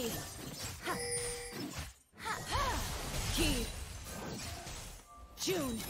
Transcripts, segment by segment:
See. Key. June.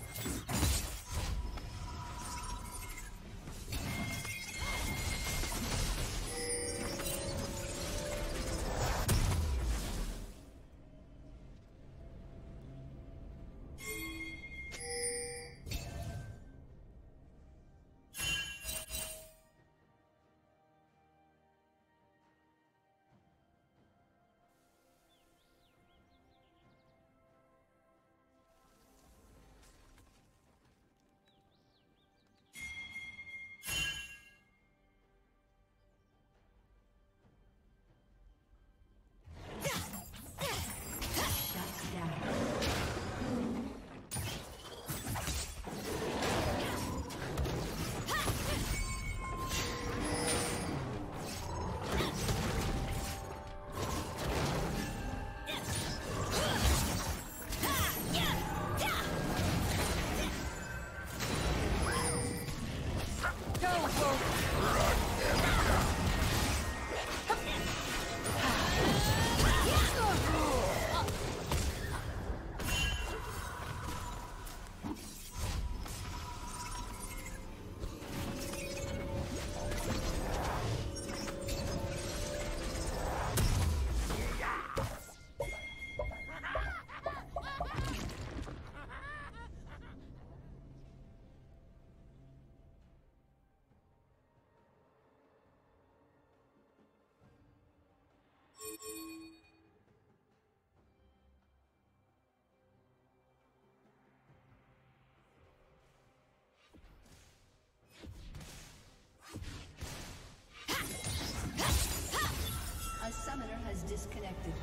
Has disconnected.